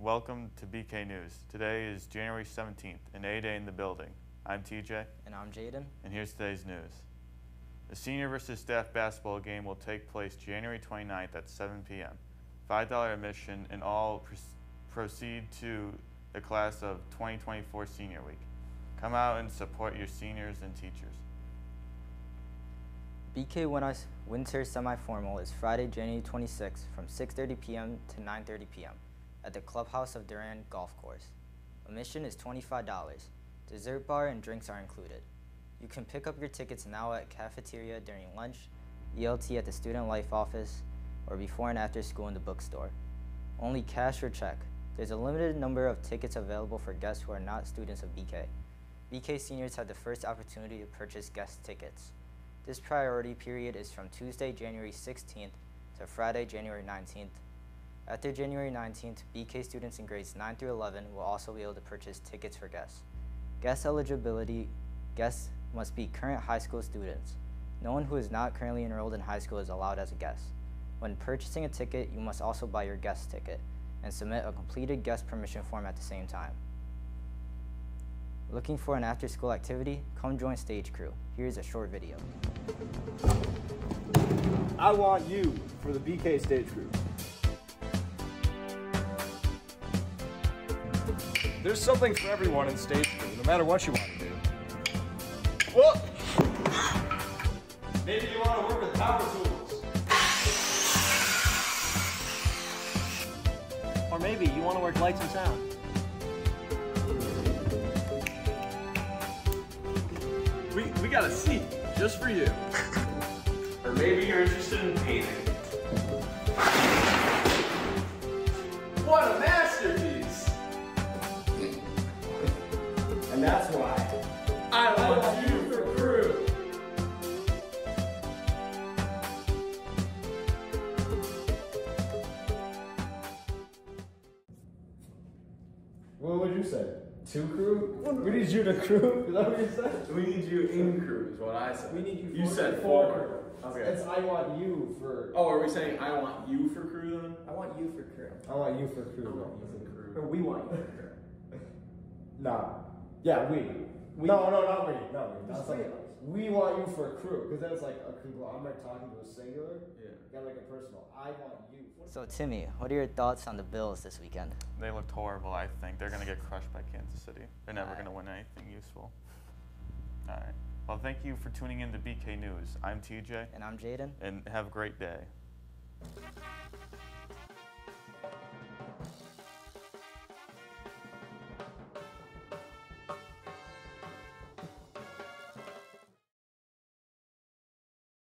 welcome to BK News. Today is January 17th, an A Day in the building. I'm TJ, And I'm Jaden. and here's today's news. The senior versus staff basketball game will take place January 29th at 7 p.m. $5 admission, and all pr- proceed to the class of 2024 Senior Week. Come out and support your seniors and teachers. BK Winter- Winter Semi-Formal is Friday, January 26th from 6.30 p.m. to 9.30 p.m. at the Clubhouse of Durand Golf Course. Admission is $25. Dessert bar and drinks are included. You can pick up your tickets now at cafeteria during lunch, ELT at the Student Life Office, or before and after school in the bookstore. Only cash or check. There's a limited number of tickets available for guests who are not students of BK. BK seniors have the first opportunity to purchase guest tickets. This priority period is from Tuesday, January 16th to Friday, January 19th. After January 19th, BK students in grades 9 through 11 will also be able to purchase tickets for guests. Guest eligibility guests must be current high school students. No one who is not currently enrolled in high school is allowed as a guest. When purchasing a ticket, you must also buy your guest ticket and submit a completed guest permission form at the same time. Looking for an after school activity? Come join Stage Crew. Here's a short video. I want you for the BK stage group. There's something for everyone in stage crew, no matter what you want to do. Whoa! Maybe you want to work with power tools. Or maybe you want to work lights and sound. We, we got a seat just for you. or maybe you're interested in painting. What a masterpiece! And that's why. I want you for crew. What would you say? Two crew? We need you to crew? Is that what you said? We need you in crew, is what I said. We need you You said for four. Okay. It's I want you for. Oh, are we saying I want you for crew then? I want you for crew. I want you for crew. I want you for crew. Or we want you for crew. Nah. Yeah, we. We. No, no, not we. No, we. There's That's three like, we want you for a crew, because that's like a conglomerate talking to a singular. Yeah. Got like a personal. I want you. So, Timmy, what are your thoughts on the Bills this weekend? They looked horrible, I think. They're going to get crushed by Kansas City. They're never Alright. going to win anything useful. All right. Well, thank you for tuning in to BK News. I'm TJ, And I'm Jaden. and have a great day.